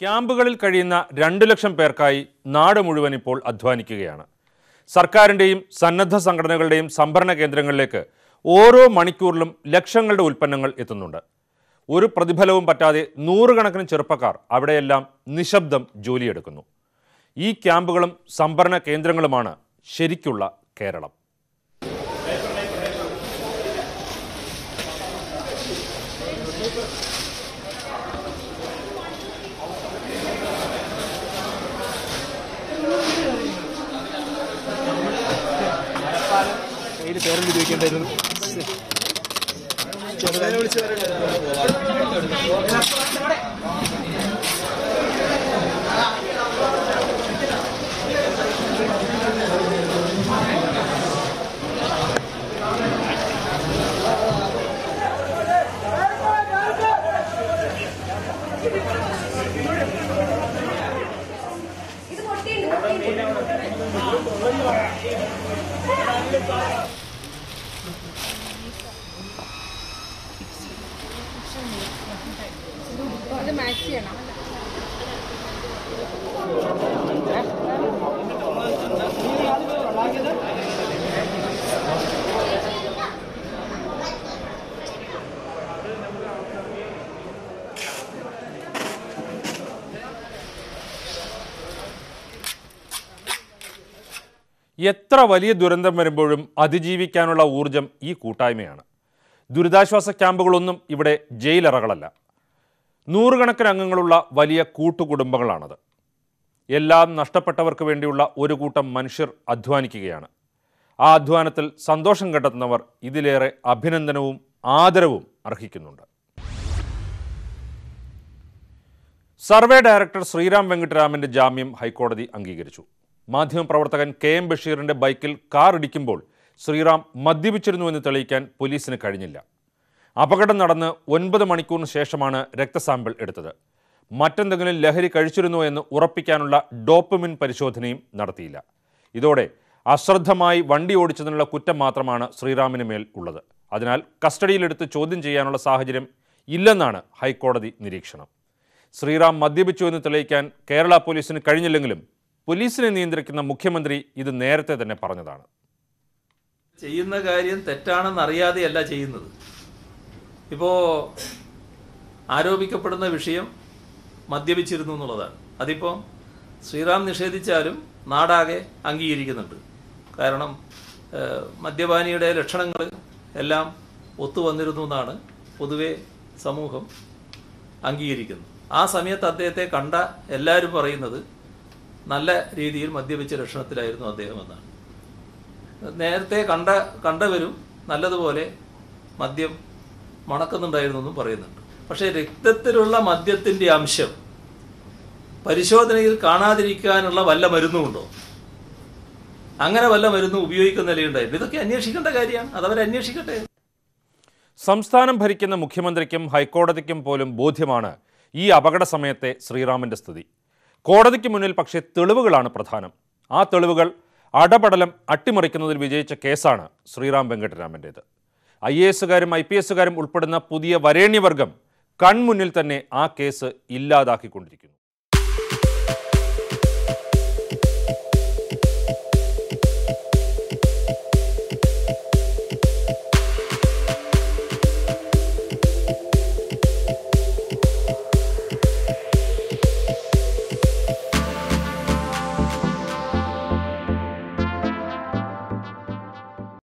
ക്യാമ്പുകളിൽ കഴിയുന്ന രണ്ടു ലക്ഷം പേർക്കായി നാട് മുഴുവൻ ഇപ്പോൾ അധ്വാനിക്കുകയാണ്. സർക്കാരിന്റെയും സന്നദ്ധ സംഘടനകളുടെയും സംഭരണ കേന്ദ്രങ്ങളിലേക്ക് ഓരോ മണിക്കൂറിലും ലക്ഷങ്ങളുടെ ഉൽപ്പന്നങ്ങൾ എത്തുന്നുണ്ട്. ഒരു പ്രതിഫലവും പറ്റാതെ നൂറുകണക്കിന് ചെറുപ്പക്കാർ അവിടെയെല്ലാം നിശബ്ദം ജോലിയെടുക്കുന്നു. ഈ ക്യാമ്പുകളും സംഭരണ കേന്ദ്രങ്ങളുമാണ് ശരിക്കുള്ള കേരളം. കയ്യിൽ പേരെന്ത് ചോദിക്കേണ്ടായിരുന്നു ചെറുതാനെ വിളിച്ച് ഇത് മാച്ച് എത്ര വലിയ ദുരന്തം വരുമ്പോഴും അതിജീവിക്കാനുള്ള ഊർജം ഈ കൂട്ടായ്മയാണ്. ദുരിതാശ്വാസ ക്യാമ്പുകളൊന്നും ഇവിടെ ജയിലറകളല്ല. നൂറുകണക്കിന് അംഗങ്ങളുള്ള വലിയ കൂട്ടുകുടുംബങ്ങളാണത്. എല്ലാം നഷ്ടപ്പെട്ടവർക്ക് വേണ്ടിയുള്ള ഒരു കൂട്ടം മനുഷ്യർ അധ്വാനിക്കുകയാണ്. ആ അധ്വാനത്തിൽ സന്തോഷം കണ്ടെത്തുന്നവർ ഇതിലേറെ അഭിനന്ദനവും ആദരവും അർഹിക്കുന്നുണ്ട്. സർവേ ഡയറക്ടർ ശ്രീറാം വെങ്കിട്ടരാമന്റെ ജാമ്യം ഹൈക്കോടതി അംഗീകരിച്ചു. മാധ്യമപ്രവർത്തകൻ കെ എം ബഷീറിന്റെ ബൈക്കിൽ കാർ ഇടിക്കുമ്പോൾ ശ്രീറാം മദ്യപിച്ചിരുന്നുവെന്ന് തെളിയിക്കാൻ പോലീസിന് കഴിഞ്ഞില്ല. അപകടം നടന്ന് ഒൻപത് മണിക്കൂറിന് ശേഷമാണ് രക്തസാമ്പിൾ എടുത്തത്. മറ്റെന്തെങ്കിലും ലഹരി കഴിച്ചിരുന്നോ എന്ന് ഉറപ്പിക്കാനുള്ള ഡോപ്പമിൻ പരിശോധനയും നടത്തിയില്ല. ഇതോടെ അശ്രദ്ധമായി വണ്ടി ഓടിച്ചതിനുള്ള കുറ്റം മാത്രമാണ് ശ്രീറാമിന് മേൽ ഉള്ളത്. അതിനാൽ കസ്റ്റഡിയിലെടുത്ത് ചോദ്യം ചെയ്യാനുള്ള സാഹചര്യം ഇല്ലെന്നാണ് ഹൈക്കോടതി നിരീക്ഷണം. ശ്രീറാം മദ്യപിച്ചു എന്ന് തെളിയിക്കാൻ കേരള പോലീസിന് കഴിഞ്ഞില്ലെങ്കിലും പോലീസിനെ നിയന്ത്രിക്കുന്ന മുഖ്യമന്ത്രി ഇത് നേരത്തെ തന്നെ പറഞ്ഞതാണ്. ചെയ്യുന്ന കാര്യം തെറ്റാണെന്നറിയാതെയല്ല ചെയ്യുന്നത്. ഇപ്പോൾ ആരോപിക്കപ്പെടുന്ന വിഷയം മദ്യപിച്ചിരുന്നു എന്നുള്ളതാണ്. അതിപ്പോൾ ശ്രീറാം നിഷേധിച്ചാലും നാടാകെ അംഗീകരിക്കുന്നുണ്ട്. കാരണം മദ്യപാനിയുടെ ലക്ഷണങ്ങൾ എല്ലാം ഒത്തുവന്നിരുന്നു എന്നാണ് പൊതുവെ സമൂഹം അംഗീകരിക്കുന്നത്. ആ സമയത്ത് അദ്ദേഹത്തെ കണ്ട എല്ലാവരും പറയുന്നത് നല്ല രീതിയിൽ മദ്യപിച്ച ലക്ഷണത്തിലായിരുന്നു അദ്ദേഹം എന്നാണ്. നേരത്തെ കണ്ട കണ്ടവരും നല്ലതുപോലെ മദ്യം മണക്കുന്നുണ്ടായിരുന്നു എന്നും പറയുന്നുണ്ട്. പക്ഷേ രക്തത്തിലുള്ള മദ്യത്തിന്റെ അംശം പരിശോധനയിൽ കാണാതിരിക്കാനുള്ള വല്ല മരുന്നുമുണ്ടോ അങ്ങനെ വല്ല മരുന്നും ഉപയോഗിക്കുന്ന നിലയുണ്ടായിരുന്നു. ഇതൊക്കെ അന്വേഷിക്കേണ്ട കാര്യമാണ്. അതവരെ അന്വേഷിക്കട്ടെ. സംസ്ഥാനം ഭരിക്കുന്ന മുഖ്യമന്ത്രിക്കും ഹൈക്കോടതിക്കും പോലും ബോധ്യമാണ് ഈ അപകട സമയത്തെ ശ്രീറാമിന്റെ സ്ഥിതി. കോടതിക്ക് മുന്നിൽ പക്ഷേ തെളിവുകളാണ് പ്രധാനം. ആ തെളിവുകൾ അടപടലം അട്ടിമറിക്കുന്നതിൽ വിജയിച്ച കേസാണ് ശ്രീറാം വെങ്കട്ടരാമന്റേത് ഐ എ എസുകാരും ഐ പി എസുകാരും ഉൾപ്പെടുന്ന പുതിയ വരേണ്യവർഗം കൺമുന്നിൽ തന്നെ ആ കേസ് ഇല്ലാതാക്കിക്കൊണ്ടിരിക്കുന്നു.